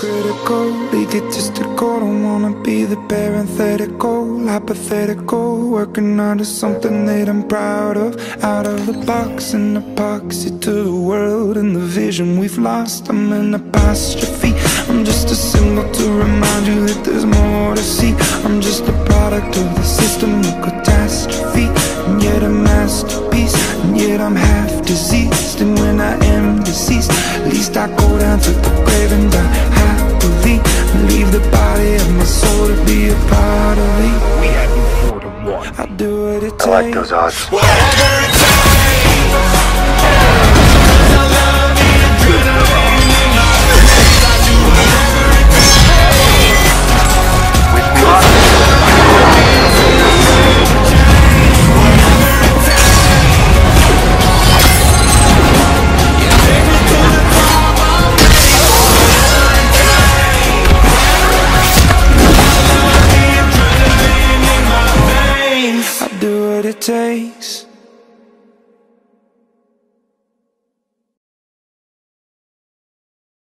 hypocritical, egotistical Don't wanna be the parenthetical, hypothetical. Working out of something that I'm proud of. Out of the box and epoxy to the world And the vision we've lost, I'm an apostrophe. I'm just a symbol to remind you that there's more to see. I'm just a product of the system of catastrophe. And yet a masterpiece, and yet I'm half diseased And when I am deceased, at least I go down to the grave and die my soul to be a part of me We have you one. I'll do what it takes I like those odds. Wish it takes